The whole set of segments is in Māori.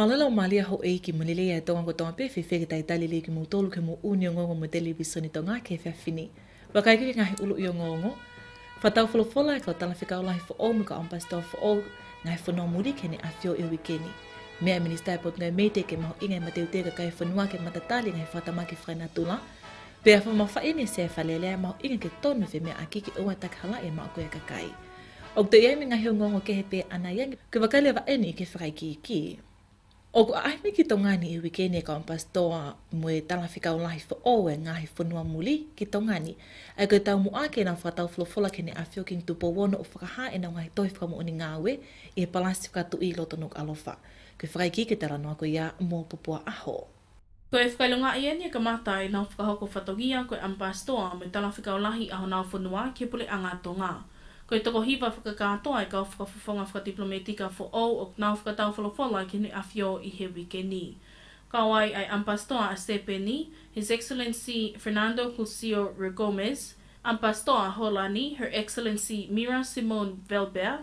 Malala o malia ho e ki mulele e tonga ko tonga pefi fe ki tai tali le ki mautolu ke mo uni o ngongo mo televiso ni tonga ke fea fini. Wakai ki ngahi ulu i ngongo. Fatau folo fola e kau tala fika o lahi fo o mika o mpasto fo o ngai fo no muri ke ni a fio i e wikeni. Mea minister e pot ngai e meite ke maho ingai e mateu te ka kai fonua ke matatali ngai fatama ki whaina tula. Pea fo mo fa ini se e falele e maho ingai ke tonu fe mea a kiki ua takhala e ma kue kakai. Ok te iai mi ngahi o ngongo ke he pe anayangi ke wakai lewa eni ke whakai ki O ko ai me ki tonga ni iwi kene ka un pastoa mwe tala whikau lahi fa o e ngahi whanua muli ki tonga ni. Ai koe tau mu ake na whatau flofola kene a fio king tupo wono o whakaha e na ngahi toi whakamu uni ngāwe i e palasi tu i loto nuk alofa. Koe whakai ki ke tara noa koe ia mo pupua aho. Koe whakailunga i e nia ka mata i nau whakahoko whatogia koe un pastoa mwe tala whikau lahi aho nau whanua ke pule a ngā tonga. Ko i toko hiwa whakakātoa e kau whakafufonga whakadiplomatika fo o o nau whakatau wholofola ki ni afio i he wike ni. Kawai ai ampastoa a sepe ni, His Excellency Fernando Cusio Regomez, ampastoa holani, Her Excellency Mira Simon Velber,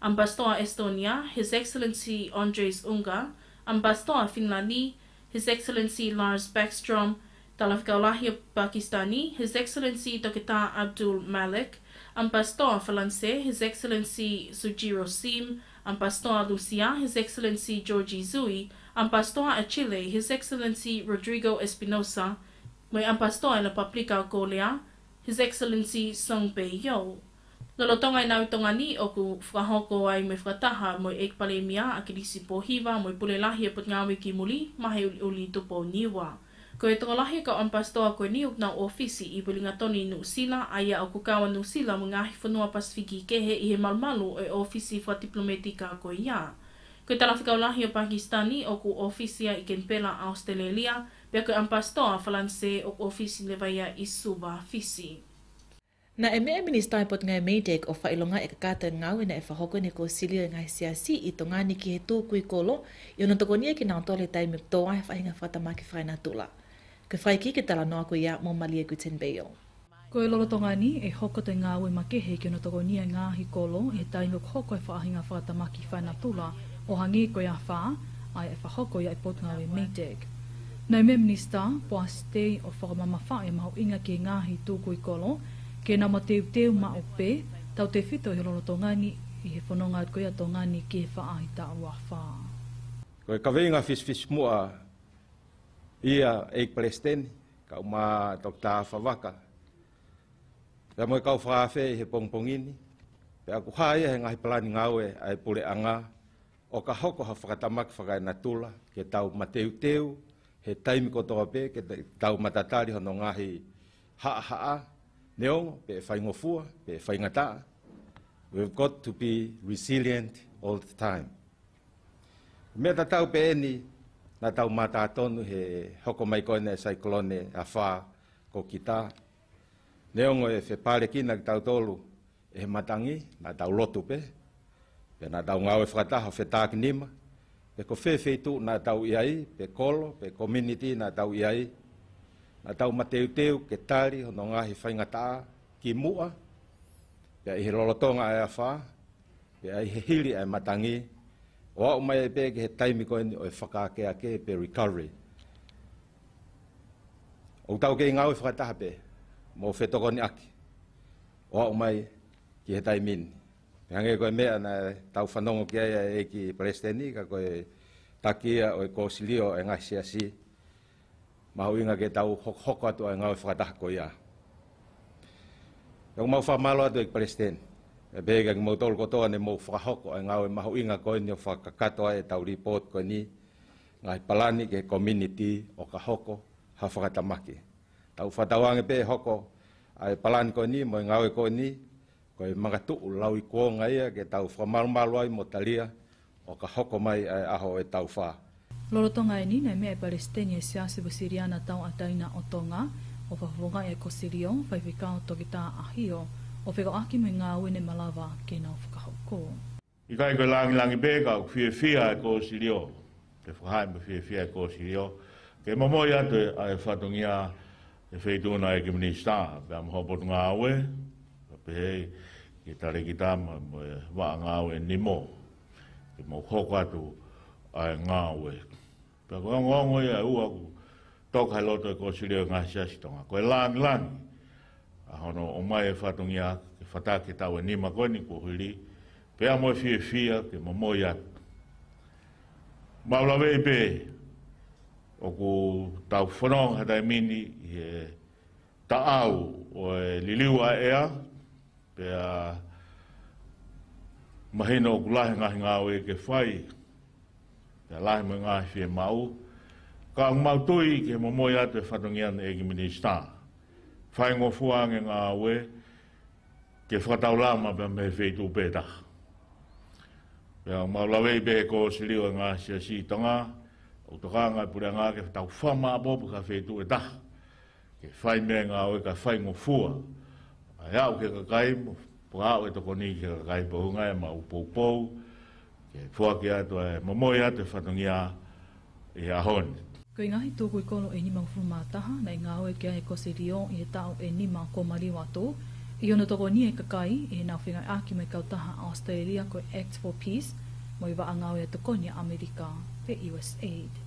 ampastoa Estonia, His Excellency Andres Unga, ampastoa Finlandi, His Excellency Lars Backstrom, Talafikaulahia Pakistani, His Excellency Dr. Abdul Malik, and pastor Falance, His Excellency Sujiro Sim, and pastor à Lucia, His Excellency Georgi Zui, and pastor à Chile, His Excellency Rodrigo Espinosa, mais un pastor à la Paprika Golia. His Excellency Song Pei Yo. Lolotong ay nawitongani o ku whakahoko ay may whakataha mo ekpalemia a kirisi pohiwa mo pulelahi e putngawi ki muli mahe uli tupo niwa. Ko e tonga lahi ka on pastoa ko ni ukna ofisi i bulinga toni nu sila aia o kukawa nu sila mga ngahi whanua pasifiki he i he malmalu o e ofisi fwa diplomatika ko ia. Ko e talafika o lahi o Pakistani o ku ofisia i Kenpela, Australia, pia ko ampastoa falanse o ku ofisi lewaya i suba fisi. Na e mea minista e pot ngai meidek o ilonga e kakata ngau ina e hoko ne ko silia ngai siasi i tonga ni ki he tū kui kolo i ona toko nia e ki nao tole tai mip toa e whahinga whata maki whaina tula. Ke whai ki ke tala noa koe ia mō mali e ku ten bio. Koe lolo tonga ni, e hoko te ngā ue make hei kia notoko ni e ngā hi kolo, e tai nuk hoko e whaahinga whaata maki whaina tula, o hangi koe a whā, ai e whahoko ia e pot ngā ue meitek. Nau me minister, poa ste o whakamama whā e mahu inga ki ngā hi tūkui kolo, ke nā ma teu teu ma o pē, tau te whito he lolo tonga ni, i he whanonga koe a tonga ni ki e whaahita ua whā. Koe kawe inga fis fis mua, ia e palestini ka uma dokta fawaka ya mo ka ufa fe he pongpong ini pe aku ha ia nga he plan ngawe ai pole anga o ka hoko ha faka tamak na tula ke tau mateu teu he taimi ko pe ke tau matatari ho nga hi ha ha a pe fai ngofua pe fai ngata we've got to be resilient all the time me tatau pe ni na tau mata tonu he hoko mai koina e saiklone a whā ko kita. Neongo e whe pāre kina ki tau tolu e he matangi, na tau lotu pe, pe na tau ngau e whakataha whe tāk nima, pe ko whewhetu na tau iai, pe kolo, pe community na tau iai, na tau mateu teu ke tari hono ngahi whaingataa ki mua, pe i he lolotonga e a whā, pe i he hili e matangi, matangi, o au mai e pēke he taimi koe ni o e whakaake a ke pe recovery. O tau ke ngau e whakataha pē, mō whetoko ni aki, o au mai ki he taimi ni. Pe hangi koe mea na tau whanongo ki aia e ki presteni, ka koe takia o e kōsilio e ngai si asi, ma hau inga ke tau hokoko atu a ngau e whakataha koe ia. Yau mau whamalo atu e ki presteni e bega ngi motol ko to ane mo fa ho ko nga we maho inga ko ni fa ka kato e tau report ko ni ngai palani ke community o ka hoko ha fa ka tamaki tau fa tau ange pe hoko ai palani ko ni mo nga ko ni ko e maga tu lau i ko nga ia ke tau fa mal mal wai mo talia o ka hoko mai ai aho e tau fa Lorotonga e ni nei mea Palestini e, e siasi bu Siriana tau ataina o Tonga o fafunga e Kosirio, faifikao togita ahio o whika aki mui ngā wene malawa ke nā whakahoko. I kai koe langi langi pēka o whia whia e kō si rio, te whakahai mo whia whia e kō si rio, ke mamoi atu a e whatungia e whaituna e ki minista, pe am hopotu ngā we, pe hei ki tare ki tā e wā ngā we ni mō, ke mō koko atu a e ngā we. Pe kua ngongoi a ua ku, tōkai loto e kō si rio ngā siasitonga, koe langi langi a hono o mai e whatungia, e whata ke tau e nima koe ni kua pe a moe fie fia, ke mo moe at. Maula vei pe, o ku tau whanong hata e mini, e ta au o e liliwa ea, pe a mahino o ku lahe ngahi ngāo e ke whai, pe a lahe ngahi fie mau, ka ang mautui ke mo moe at e whatungia e ki mini stāng fai ngō fuāngi ngā we, ke whakatau lāma pia me whei tū pētā. Pia maulawei pē kō siriwa ngā sia si tonga, o tukā ngā pūrea ngā ke whakatau whama apō pia ka whei tū e tā. Ke whai mea ngā we ka whai ngō fuā. A iau ke kakai, pukā au e toko ni ke kakai pōhunga e ma upou pou, ke fuā ki atua e momoia te whatungia i e ahoni. Ko i ngahi tōku i kolo e nima ufu mātaha, nei ngā oe kia e he kose rio i e tau e nima ko mali wato. I ono toko ni e kakai, i e nā whingai āki mai kautaha Australia ko Act for Peace, mo i waa ngā oe koni ni Amerika, pe US Aid.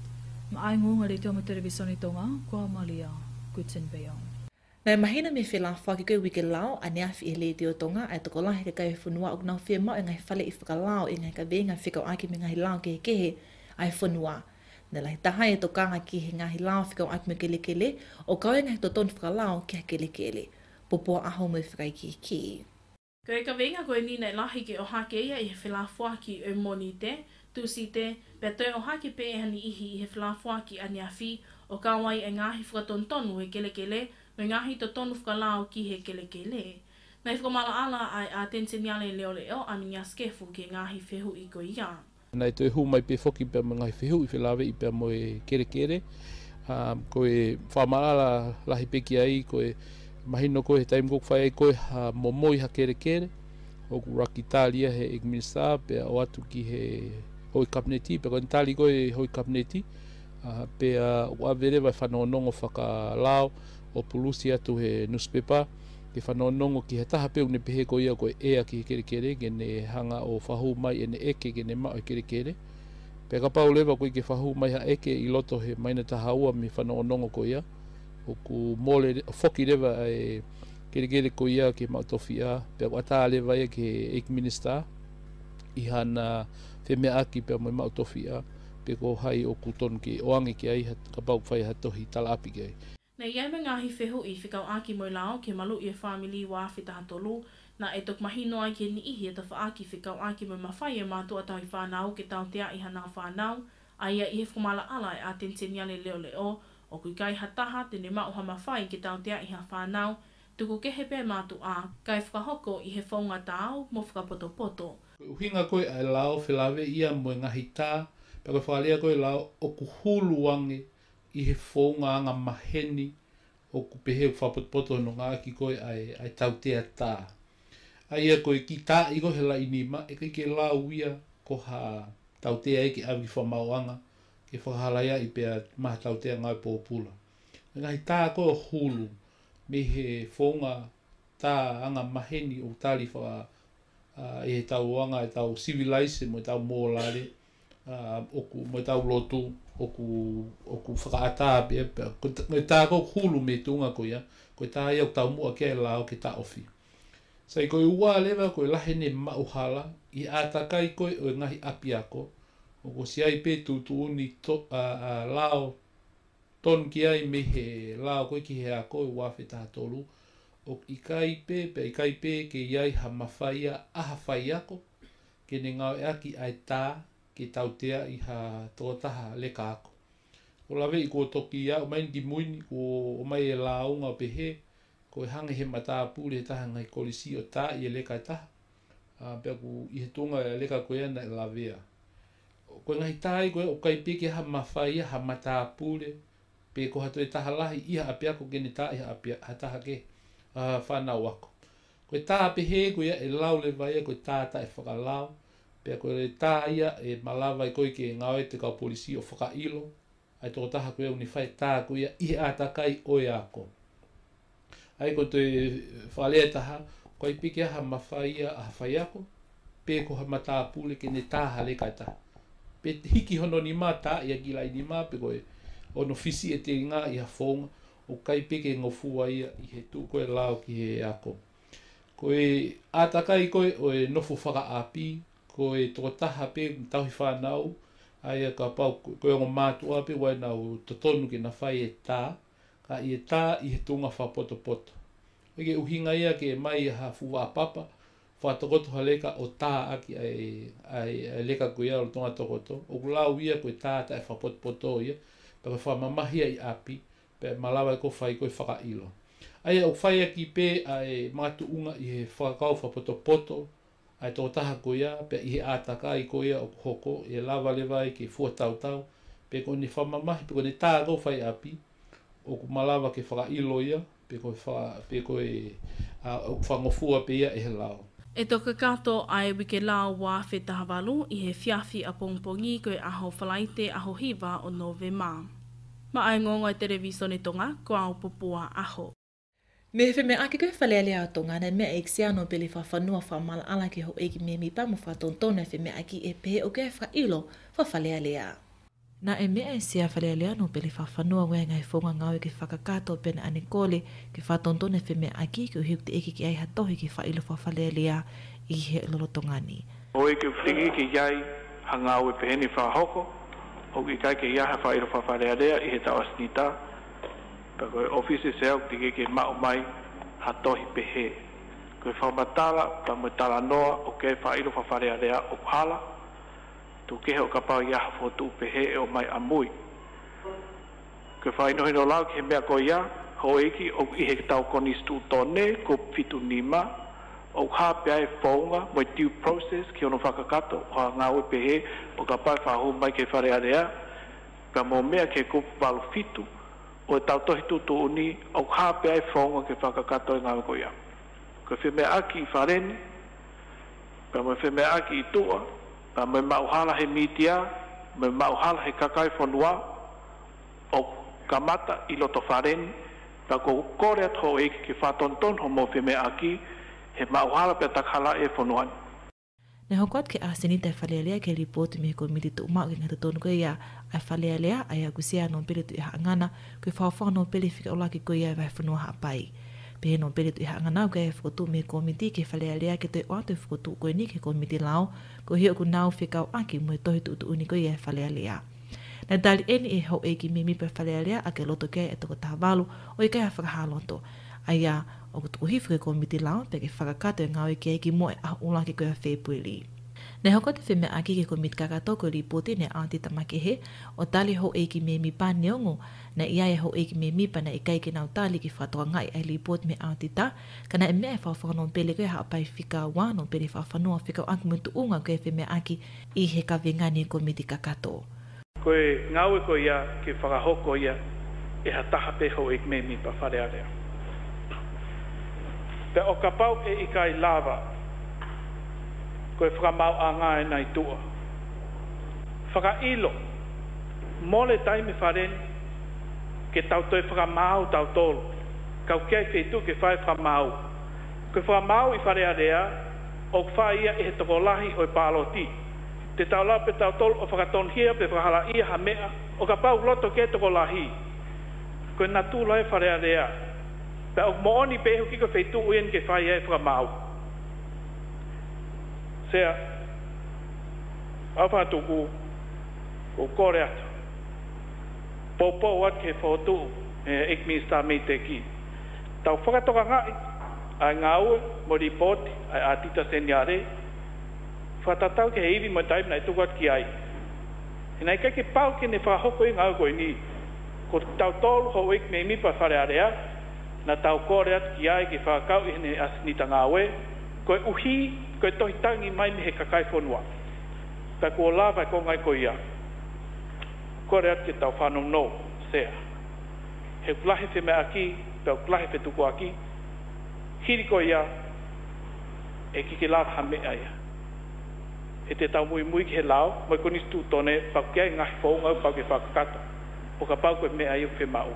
Ma ai ngō ngare te omu televisoni tonga, ko a malia, good and beyond. Nei mahina me whela whaki koe wike lao a nea whi e le te tonga ai toko lahi ka kai e whunua o gnau whia mao e ngai whale i whaka e ngai ka bē ngai whikau aki me ngai lao ke he kehe ai whunua. Nela he taha e toka ngā ki he ngāhi lao whikau aki me kele kele, o kau e ngāhi to tonu whika lao ki ha kele kele. Popoa aho me whikai ki ki. Ko e ka venga koe ni nei lahi ke o hake ia i he whila fuaki o moni te, tu si te, pe toi o hake pe e hani ihi i he whila fuaki a nia whi, o kawai e ngāhi whika ton tonu he kele kele, me ngāhi to tonu whika lao ki he kele kele. Nei whika mala ala ai a tenzi leo leo, ami ngā skefu ke ngāhi whehu i koe iaa nei te hu mai pe foki pe mga i fehu i fe lawe i pe mo e kere kere um, ah, ko e whamaala lahi peki ai ko e mahino ko e taim kok whai ko e ha momoi ha kere kere o ku raki talia he ek minsa pe o atu ki he hoi kapneti pe koni tali ko e hoi kapneti uh, ah, pe a uh, wawere vai whanonongo whaka lao o pulusi atu he nuspepa ke whanonongo ki he taha peo ne pehe ko ia koe ea ki kere kere ke hanga o whahu mai e eke gene ne mao e kere kere pe ka pau lewa koe ke whahu mai ha eke i loto he mai taha ua mi whanonongo ko ia o ku mole foki lewa e kere kere ko ia ke mao tofi a pe ku ataa lewa ia ke ek minister i hana whemea aki pe mai mao tofi a pe ko hai o ku ton ke oangi ke ai ka pau whai ha tohi tala api ke ai Na i eme ngāhi feho i whikau āki moi lao ke malu i e whāmili wā whitaha tolu, na e tuk mahi noa ke ni ihi e tawha āki whikau āki moi mawhai e mātu a tahi whānau ke tau te a nā whānau, a ia i he whumala ala e a tenteni ale leo leo, o kui kai hataha tene mauha mawhai ke tau te a whānau, tuku ke hepe pē mātu a, kai whakahoko i he whaunga tāu mo whakapoto poto. Uhinga koe a lao whilawe ia moe ngahi tā, pa koe whālea koe lao o kuhulu wangi i he whonga ngā maheni o ku pehe u whapotpoto no ngā ki koe ai, ai tau tea tā. A ia koe ki tā i koe he lai e koe ke la uia ko ha tau tea e ke awi whamauanga, ke whakahalaya i pea maha tau tea ngā pōpula. Nga he tā koe o hulu, me he whonga tā anga maheni o tāli whā uh, e he tau anga, e tau civilise, mo e tau mōlare, Ah, oku mai tau lotu oku oku fakata eh, pe pe ta ko hulu me tunga ko ya eh. ko ta ya tau mo ke la o ke ta ofi sai ko wa le ko la hene ma uhala i ataka i ko o ngahi apiako o ko si ai pe tu tu ni to a lao ton ki ai me he lao ko ki he ko wa fe ta tolu o i kai pe pe i kai pe ke yai ha mafaya a ha faiako ke ne ngau e aki ai ta ki tautea i ha tōtaha le kāko. O lawe i kua toki ia, o mai ni ki muini, o, o mai e laonga o pehe, ko e hangi he mata apu le taha ngai kolisi o tā i e le kai e taha. pia ku i he tōnga e le kai koea e lawea. Koe ngai tāi koe, o kai peke ha mawhai ha mata apu pe ko hatu e taha lahi i ha apia ko gene tā i ha apia, ha taha ke uh, whanau ako. Koe tā pehe koe ia e lau le vai e koe tā whakalau, pea koe re tā ia e malawa i koe ke ngāoe te kau polisi o whaka ilo, ai toko taha koe unifai tā koe i ātakai o e ako. Ai koe te whalea taha, koe pike aha mawhai a hawhai ako, pe ko ha mata pule ke ne taha le kai taha. Pe hiki hono ni mā tā ia gilai ni mā, pe koe ono fisi e te ngā i hawhonga, o kai pike e ngofua ia i he tū koe lao ki he ako. Koe ātakai koe o e nofu whaka āpii, ko e toko taha pe tauhi whanau ai ka pau ko e o mātu a pe wai nau tatonu ki na whai e tā ka i e tā i he tunga wha poto poto ke uhinga ia ke mai ha fuwa papa wha tokoto ha leka o tā aki ai, ai, leka ko ia o tonga tokoto o kulau ia ko e tā ta e wha poto poto ia pe ka wha mamahi ai api pe malawa ko whai ko e ilo Aia o whai aki pē a e mātu unga i he whakakau whapoto poto, poto ai tō taha koia, pe i he ātaka i koia o hoko, e lava le vai ke fua tau tau, pe ko ni whamamahi, pe ko ni tāgau whai api, o ku malawa ke whaka iloia, pe ko, wha, pe ko e uh, whangofua pe ia e he lao. E toka kato ai wike lao wā whetahawalu i he fiafi a pongpongi koe aho whalaite aho hiva o nove mā. Ma ai ngongo e televiso ni tonga, ko au pupua aho. Me he me ake koe whalea lea ato ngā nei mea eiksi anō pili wha whanua wha mala ala e ki ho eiki me mi pamu wha ton tō nei whime aki e pē o koe wha ilo wha whalea lea. Nā e mea eiksi a whalea lea anō pili wha whanua wea ngai whonga ngāwe ki whakakato pēna ane kōle ki wha ton tō nei whime aki ki uhiuk te eiki ki aiha tohi ki wha ilo wha whalea lea i he lolo tō ngā ni. O eiki whiki ki jai ha ngāwe pēni wha hoko o ki kai ke iaha wha ilo wha whalea lea i he tawasnita pe koe ofisi e se au tike ke mao mai hatohi pehe. Koe whamatala, pa mo noa, o kei whairo whawharea rea o kuhala, tu kehe o ka pau iaha fotu pehe e o mai amui. Koe whainohi no lau ki he mea koe ia, ho eki o ihe tau koni stu tone, ko fitu nima, o kha pe e ai fonga mo tiu process ki ono whakakato o a ngā ui pehe o ka pai whahu mai ke whare area ka mo mea ke kupu palu fitu po e tautohi tutu uni au hape ai whaonga ke whakakato i ngā ko ia. Ko whi me aki i whareni, pa mai whi aki i tua, pa mai mauhala he mitia, mai mauhala he kakai whanua, o kamata i loto whareni, pa ko kore atho e ke whatonton ho mo whi aki, he mauhala pe takhala e whanuani. Nei hoko atke a seni tai falealea ke ripoti mihe ko miti tu umau ke ngata tonu koe ia ai falealea ai agusea no pere tu iha angana koe whaofa no pere fika ula ke koe ia vai whanua haa pai. Pehe no pere tu iha angana koe ai whakotu mihe ko miti ke falealea ke te oatu whakotu ko ni ke ko miti lao ko hio ku nau fika o aki mwe tohi tu utu uni ko ia falealea. E Na dali eni e ho eki mimi pe falealea a ke loto kea e toko tahavalu o i kai a whakahaloto. Ai o ko tuku hifu ke komiti lao pe ke whakakato e ngau i ke eki mo e ula ke koea whepui li. Ne hoko te whime aki ke komiti kakato ko ripote ne aanti tamake he o tali ho eki me mi pa neongo na ia e ho eki me mi pa na ikai ke nau tali ki whatoa ngai ai ripote me aanti ta kana e mea e whawhaka pele koe hao pai whika wā pele whawhanoa whika o anki mutu unga koe whime aki i he ka vengani komiti kakato. Koe ngau ko ia ke whakahoko ia e ha taha peho eki me mi pa whareare ao pe o kapau e i kai lava koe e whakamau a ngā e nei tua whaka ilo mole taimi wharen ke tau toi whakamau tau tolu kau kei fei ke whai whakamau ko whakamau i wharea rea o kwha ia e he toko lahi o i pālo ti te tau lau pe tau tolu o whakaton hia pe whakahala ia ha mea o kapau loto ke toko lahi ko e natu lai wharea rea Ta o moni pe ho kiko fei uen ke fai e fra mau. Sea, apa tu ku, kore atu. Popo wat ke fo tu, eh, ek mi sta mei te ki. Ta o ngai, a ngau, mo ripot, a atita senyare, whatatau ke hei mo taim nai tu wat ki ai. E nai ke pau ke ne whahoko e i ngau koe ni, ko tau tolu ho ek mei mi pa whare area, na tau kore ki ai ki whakau i ni asinita we, koe uhi, koe tohi tangi mai mihe kakai whonua. Ka kua lawa ko ngai ko ia. Kore atu ki tau whanau no, sea. He kulahe whi me aki, pe o kulahe whi tuku aki, hiri ko ia, e ki kiki lawa me aia. He te tau mui mui ki he lao, mai konis tu tone, pakeai ngahi whou ngau pake whakakata. Poka pau koe mea Poka pau koe mea iu whi mau.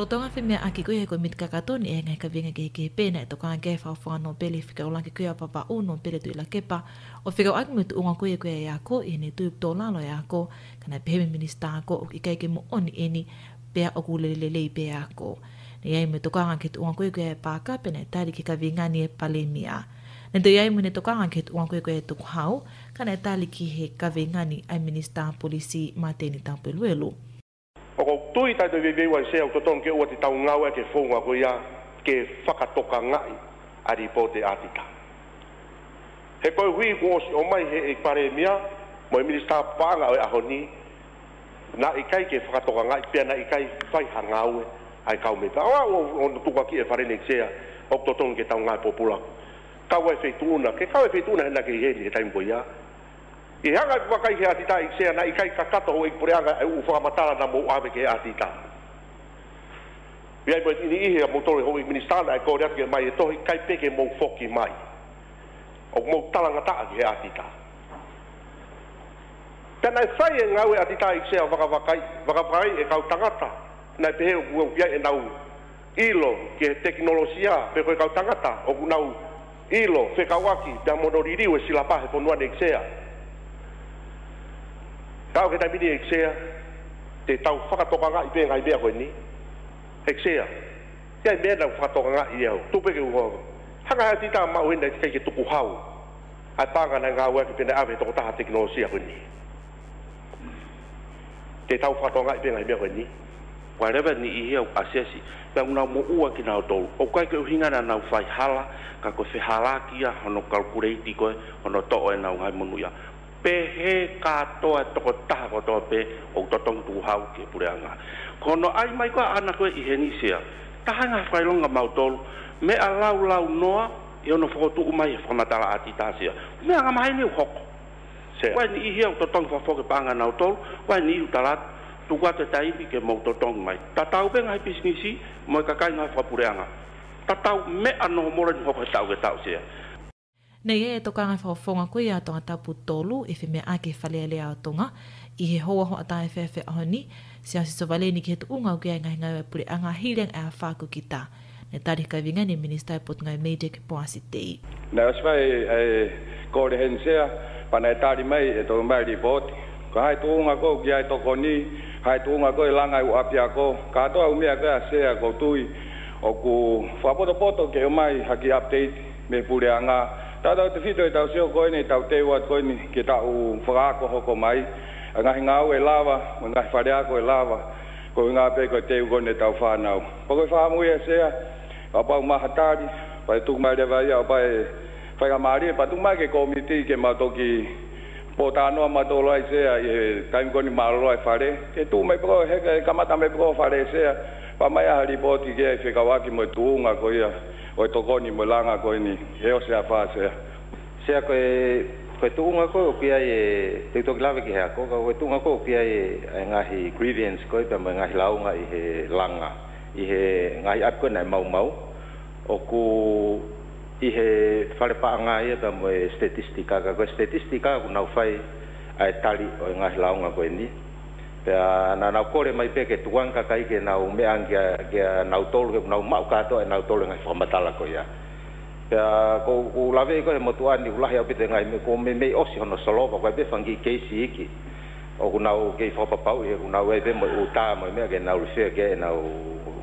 Rotonga tonga fi mea aki kuihe ko mit kakatoni e ngai ka vinga ki hiki pena e tokanga kei fau fua no pele fika e o langi kuia papa uno pele tu ila kepa o fika o aki mutu unga kuihe kuia e ako i e ni tuip tō lalo e ako kana pehemi minista ko o kikei ke mu oni eni pea o kulelelei pea ako. Ne iai me tokanga ki tu unga kuihe kuia e paka pena e, e tari ki ka vinga ni e pale mia. Ne to iai mune tokanga ki tu unga kuihe kuia e tuku hau kana e tali ki he ka vinga ni ai minista polisi mateni tampeluelu. Ne o ko tui tai tui vivei wai sea o toton ke ua te tau ngau e ke fonga ko ia ke whakatoka ngai a ripo te atika. He koi hui ko osi o mai he e pare mia, mo e minister pānga o e ahoni, na i kai ke whakatoka ngai, pia na i kai whai hanga aue, ai kau me pa. Awa o no tuka ki e whare nek sea, o toton ke tau ngai popula. Kau e whetuna, ke kau e whetuna he na ke hei ni he taimbo iaa, e hanga i wakai he atita i sea na i kai kakata o i pure hanga e u matara na mo ame ke atita i ai mai ni ihe a motore ho i ministana e kore atke mai e tohi kai peke mo foki mai o mo talangata ki he atita tena e fai e ngau e atita i sea wakawakai wakawakai e kau tangata na i e pehe o kua kia e nau ilo ke teknolosia pe koe kau tangata o kunau ilo fekawaki dan monoririu e silapahe ponuane i sea Kau kita bini eksea, te tau faka toka nga ipe nga ibea koe ni. E te kia ibea nga faka toka nga iau, tupe ke uhoa. Hanga hati tā mau hinda i kei ke tuku hau, a tanga nga ngā wea ki pina awe toko taha teknolosia koe ni. Te tau faka toka nga ipe nga ibea koe ni. Whatever ni i heo asesi, pia unau mo ua ki nao tolu. O kai ke uhinga na nao whai hala, ka koe whi hala kia, hono kalkureiti koe, hono toko e nao ngai munuia. Hono toko e nao ngai pe he ka to a to ta ko to pe o to tong tu hau ke pure anga ko ai mai ko ana ko i henisia ta hanga fai longa mau tol me a lau lau noa io no fo tu mai fo e mata la atitasia me anga mai ni hok se ko ni hi o to tong fo fo ke panga na tol ko ni u talat tu ko te tai ki ke mau to tong mai ta tau pe ngai pisnisi mo ka kai na fo pure anga ta e tau me ano mo ran hok ta u ke ta sia Nei e e toka ngai whaofonga koe a tonga tapu tolu e whi mea ake whaleale a tonga i he hoa hoa tae whewhe aho ni si ansi so vale ni ki hetu unga uke a ngai ngai wai pule a ngā hiriang a whaku ki tā. Ne tari ka vinga ni minister e potu ngai meide ki poa si tei. Nei o sifai e kore hen sea pana e tari mai e tonga mai ri poti. Ko hai tu unga ko kia hai toko ni hai tu unga ko e langa i uapia ko ka atoa umea kaya sea ko tui o ku whapoto poto ke o mai haki update me pule a ngai ta da te fito ta sio ko ni ta te wa ko ni ke ta u fra ko ho ko mai nga hinga u lava nga fa dia ko lava ko nga pe ko te u ko ni ta fa na u po ko fa a pa ma hata pa tu ma de va ya pa e fa ga pa tu ma ke komiti ke ma to ki po ta no ma to e ta ni ni ma lo ai e tu me pro he ka ma me pro fa re se pa ma ya ri po ti ke fe ka mo tu nga ko ya o to go ni molanga go ni e o se a fa se se a ke ke tu nga ko o pia e te to clave ke ha ko ko tu nga ko pia e nga hi grievance ko pe nga hi lau nga i he langa i he nga hi ko nai mau mau o ku i he fare pa nga e pe mo statistika ka ko statistika ko nau fai ai tali o e nga hi lau nga ko ni pe na na kore mai pe ke tuanka kai ke na ume angia ke na utol ke na ma ka to na utol ngai fo matala ko ya pe ko u lave ko mo tu ani ulah ya pite ngai me ko me me osi hono solo ko be fangi ke si ki o ku na ke fo pa pau ye ku na we be mo u ta mo e me ke na ulse ke na u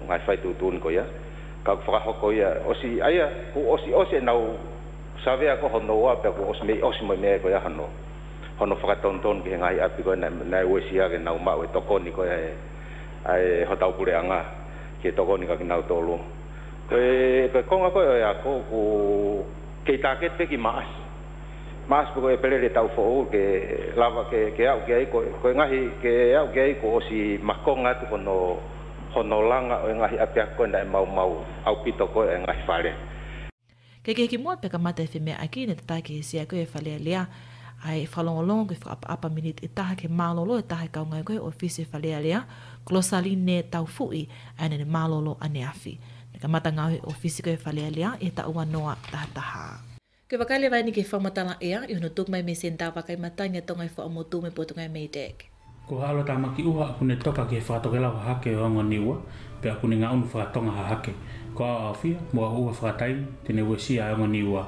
ngai fai tu tun ko ya ka fo ka ko ya osi aya ku osi osi e na u sabe ko hono wa pe ko osi me osi mo e me ko ya hono hono whakatonton ki he ngai api koe nei uesi ake nau mau e toko ni koe ai hotau pure anga ki e toko ni ka ki nau tolu. Koe, koe konga koe oi ako ku kei taket pe ki maas. Maas po koe pelere tau fo'o ke lava ke, ke au ki aiko, koe ngahi ke au ki aiko osi makonga tu kono hono langa o ngahi api ako nei mau mau au pito koe e ngahi whare. ke kei ki pe ka mata e whimea aki ne tatake hisi ako e whalea lea, ai falo long ke fa apa minute e taha ke malolo e ke ka ngai koe office falea lea glosali ne tau ane ne malolo ane afi ne ka mata ngai ofisi koe falea lea e ta ua noa taha taha ke vakale vai ni ke fa ea i no tuk mai me senta vakai mata nga tongai fo mo tu me po tongai me dek ko halo ta ki uha ku ne toka ke fa to kela ha ke ngo niwa pe ku ni nga un fa tonga ha ke ko afia mo uha fa tai tene wesi a ngo niwa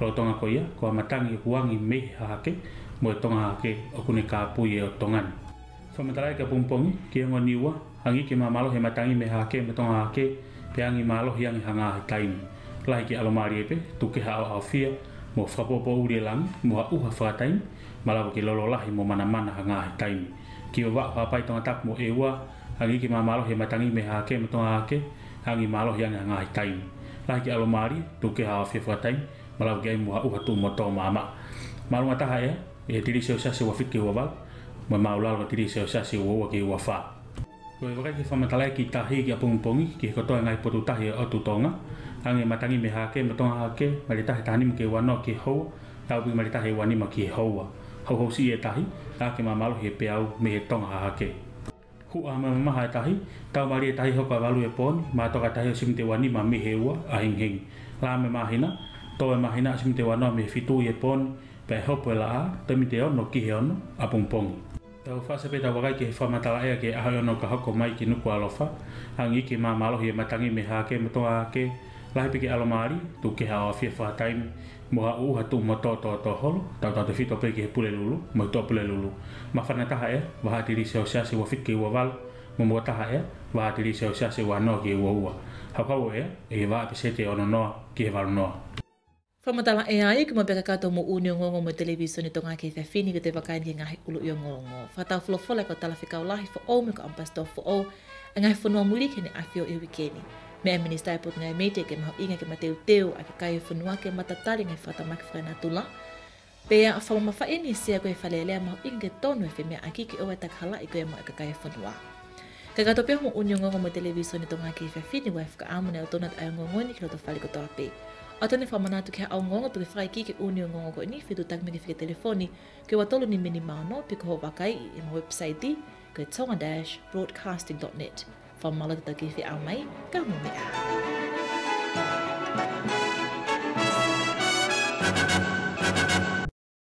lo tonga ko ia ko matangi e huangi me hake mo e tonga hake o kune ka pui e o tongan so matara ka pumpongi ki ngo niwa angi ki ma malo he matangi me hake me tonga hake pe angi malo hi angi hanga he tain lai ki alomari epe tu ke hao hao fia mo fapopo uri e lang mo uha fa tain malavo ki lolo lahi mo mana mana hanga he tain ki o wa papai tonga tak mo ewa angi ki ma malo he matangi me hake me tonga hake angi malo hi angi hanga he tain lai ki alomari tu ke hao fia fa tain malau gai mua uha tu mo to mama malu mata hae eh? e tiri se osa se wa fikke wa val ma ma ulal ga tiri se osa se wa wa ke wa fa ko e vrai ke fa mata lai ki ta hi ga pung pungi ki ko to ngai po tu ta hi o tu tonga ange matangi me ha ke ma tonga ha ke ma ta ta ni ke wa no ke ho ta bi ma ta he wa ni ma ki ho wa ho ho si e ta hi ta ke ma malu he pe au me tonga ha ke ku a e e e ma ma ha ta hi ta ma ri ta hi ho ka valu e pon ma to ka ta hi sim te wa ni ma mi he wa a hing hing la me ma hina to e mahina si te wanoa me fitu ye pon pe ho pe la a te ono ki he ono a pongpongi. Tau se pe ta wakai ke he whamatawa ea ke ahoi ono ka hoko mai ke nuku alofa, hangi ke mā malohi e matangi me hake a ke lahi peke alomari tu ke hawa fia mo moha u tu mo to to holo tau tau te fito ke he pule lulu mo to pule lulu ma ha e waha tiri seo se wa fit ke wa val mo mo ha e waha tiri seo se wa no ke wa ua hau hau e e waha pesete ono noa ke he noa Whamatala e ai, kuma peka kato mo uni o ngongo mo televiso ni tonga ke whawhini ko te wakain ke ngahi ulu i o ngongo. Whatau fulo fola ko tala whikau lahi fo o me ko ampasto fo e o, a ngai whanua muri ke ne awhi o iwi e keni. Me e minista e pot ngai mete ke maho inga ke mateu teo a ke kai whanua ke matatari ngai whata maki whakana tula. Pea a whama whae ni sea koe whalelea maho inga ke tonu e whi mea aki ke oe tak hala i koe mo e ka kai whanua. Ka kato peho mo uni o ngongo mo televiso ni tonga ke whawhini wa e whaka amune o tonat ai o ngongo ni ke roto whaliko toa pei. A tane wha manatu ki au ngonga pe whai ki ke uni o ngonga koe ni whetu tak mene whike telefoni ke wa tolu ni mini maano pe koho wakai i ma website di ke tonga-broadcasting.net. Wha malatata ki whi au mai, ka mume a. Ka mume a.